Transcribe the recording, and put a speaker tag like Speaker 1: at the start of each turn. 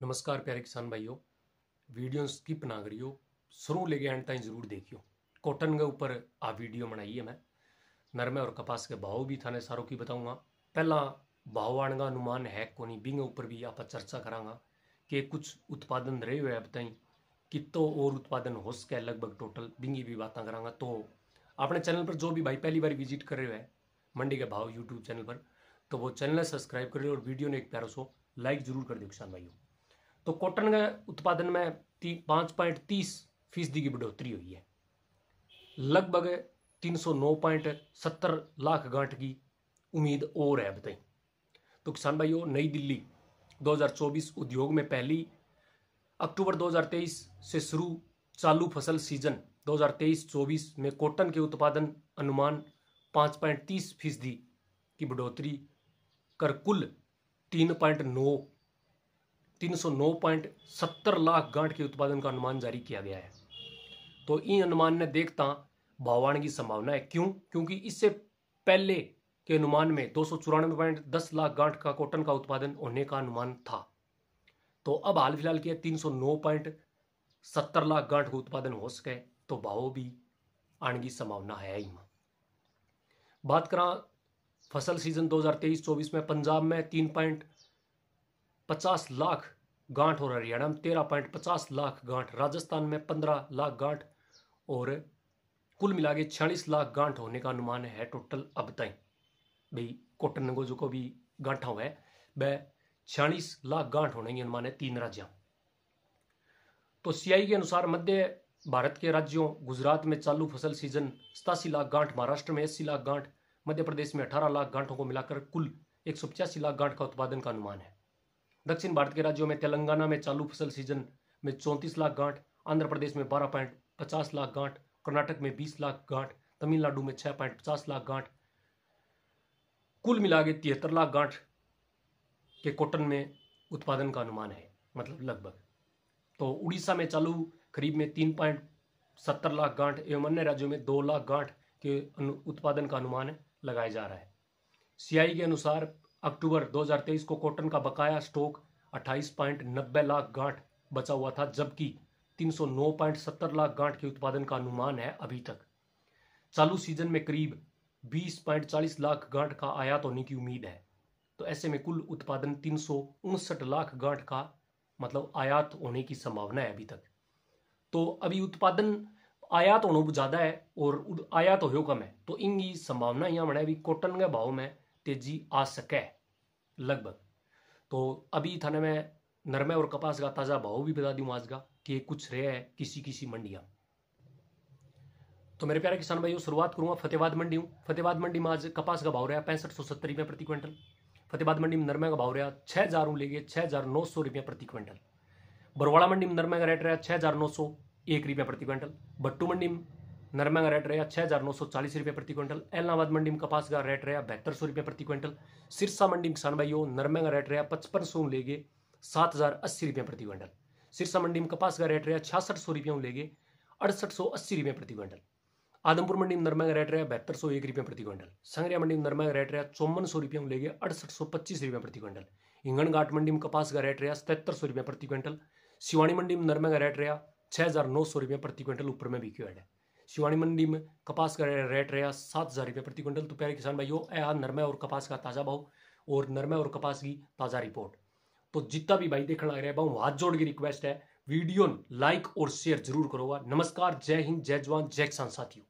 Speaker 1: नमस्कार प्यारे किसान भाइयों, वीडियो स्किप ना करियो, शुरू लेके एंड तक ज़रूर देखियो। कॉटन के ऊपर आ वीडियो बनाई है मैं। नरमे और कपास के भाव भी थाने सारों की बताऊँगा। पहला, भाव आने का अनुमान है कोनी, बिंग ऊपर भी आप चर्चा करांगा कि कुछ उत्पादन रहे हुए अब तक कितो और उत्पादन हो सके लगभग टोटल बिंगी भी बातें करांगा। तो अपने चैनल पर जो भी भाई पहली बार विज़िट कर रहे हैं, मंडी के भाव यूट्यूब चैनल पर तो वो चैनल सब्सक्राइब कर और वीडियो ने एक प्यारो सो लाइक ज़रूर कर दो किसान भाइयों। तो कॉटन के उत्पादन में पाँच पॉइंट तीस फ़ीसदी की बढ़ोतरी हुई है। लगभग तीन सौ नौ पॉइंट सत्तर लाख गांठ की उम्मीद और है बताई तो किसान भाइयों, नई दिल्ली 2024 उद्योग में पहली अक्टूबर 2023 से शुरू चालू फ़सल सीज़न 2023-24 में कॉटन के उत्पादन अनुमान पाँच पॉइंट तीस फ़ीसदी की बढ़ोतरी कर कुल तीन पॉइंट नौ तीन सौ नौ पॉइंट सत्तर लाख गांठ के उत्पादन का अनुमान जारी किया गया है। तो इन अनुमान ने देखता भावान की संभावना है। क्यों? क्योंकि इससे पहले के अनुमान में दो लाख गांठ का कॉटन का उत्पादन होने का अनुमान था। तो अब हाल फ़िलहाल के तीन सत्तर लाख गांठ का उत्पादन हो सके तो भाव भी आने की संभावना है ही। बात करा फ़सल सीज़न 2023-24 में पंजाब में तीन पॉइंट पचास लाख गांठ और हरियाणा में, तेरह पॉइंट पचास लाख गांठ, राजस्थान में पंद्रह लाख गांठ और कुल मिला के छियालीस लाख गांठ होने का अनुमान है टोटल अब तक। भाई, कॉटन को जो को भी गांठा हुआ है, वह छियालीस लाख गांठ होने की अनुमान है तीन राज्यों। तो सीआई के अनुसार मध्य भारत के राज्यों, गुजरात में चालू फ़सल सीज़न, सतासी लाख गांठ, महाराष्ट्र में अस्सी लाख गांठ, मध्य प्रदेश में अठारह लाख गांठों को मिलाकर कुल एक सौ पचासी लाख गांठ का उत्पादन का अनुमान है। दक्षिण भारत के राज्यों में तेलंगाना में चालू फ़सल सीज़न में चौंतीस लाख गांठ, आंध्र प्रदेश में बारह पॉइंट पचास लाख गांठ, कर्नाटक में बीस लाख गांठ, तमिलनाडु में छह पॉइंट पचास लाख गांठ, कुल मिला के तिहत्तर लाख गांठ के कॉटन में उत्पादन का अनुमान है मतलब लगभग। तो उड़ीसा में चालू खरीब में तीन पॉइंट सत्तर लाख गांठ एवं अन्य राज्यों में दो लाख गांठ के उत्पादन का अनुमान लगाया जा रहा है। सीआई के अनुसार अक्टूबर 2023 को कॉटन का बकाया स्टॉक अट्ठाईस पॉइंट नब्बे लाख गांठ बचा हुआ था, जबकि 309.70 लाख गांठ के उत्पादन का अनुमान है अभी तक। चालू सीज़न में करीब 20.40 लाख गांठ का आयात होने की उम्मीद है। तो ऐसे में कुल उत्पादन तीन सौ उनसठ लाख गांठ का मतलब आयात होने की संभावना है अभी तक। तो अभी उत्पादन आयात होना ज़्यादा है और आयात हो कम है। तो इनकी संभावना यहाँ बना अभी कॉटन के भाव में तेज़ी आ सके। लगभग। तो अभी थाने में नरमे और कपास का ताज़ा भाव भी बता दूँ आज का कि कुछ रहे है किसी किसी मंडियाँ। तो मेरे प्यारे किसान भाइयों, शुरुआत करूँगा फतेहबाद मंडी हूँ। फतेहबाद मंडी में आज कपास का भाव रहा पैंसठ सौ सत्तर रुपये प्रति क्विंटल। फतेहबाद मंडी में नरमे का भाव रहा छः हज़ार लेंगे छः हज़ार नौ सौ रुपये प्रति क्विंटल। बरवाड़ा मंडी में नरमे का रेट रहा छः हज़ार नौ सौ एक रुपये प्रति क्विंटल। भट्टू मंडी में नरमा का रेट रहा छः हज़ार नौ सौ चालीस रुपये प्रति क्विंटल। एलनाबाद मंडी में कपास का रेट रहा, बहत्तर सौ रुपये प्रति क्विंटल। सिरसा मंडी में किसान भाइयों, नरमे का रेट रहा, पचपन सौ लेगे सात हज़ार अस्सी रुपये प्रति क्विंटल। सिरसा मंडी में कपास का रेट रहा, छियासठ सौ रुपये लेगे अड़सठ सौ अस्सी रुपये प्रति क्विंटल। आदमपुर मंडी में नरमा का रेट रहा, बहत्तर सौ एक रुपये प्रति क्विंटल। संगरिया मंडी में नरमा का रेट रहा, चौवन सौ रुपये लेगे अड़सठ सौ पच्चीस रुपये प्रति क्विंटल। इंगन घाट मंडी में कपास का रेट रहा, सतहत्तर सौ रुपये प्रति क्विंटल। शिवानी मंडी में नरमा का रेट रहा छः हज़ार नौ सौ रुपये प्रति क्विंटल, ऊपर में बिकी है। शिवानी मंडी में कपास का रेट रहा सात हज़ार रुपये प्रति क्विंटल। तो प्यारे किसान भाइयों यहाँ नरमे और कपास का ताज़ा भाव और नरमे और कपास की ताज़ा रिपोर्ट। तो जितना भी भाई देखने लग रहा है भाव हाथ जोड़ की रिक्वेस्ट है, वीडियो लाइक और शेयर ज़रूर करोगा। नमस्कार, जय हिंद, जय जवान, जय किसान साथियों।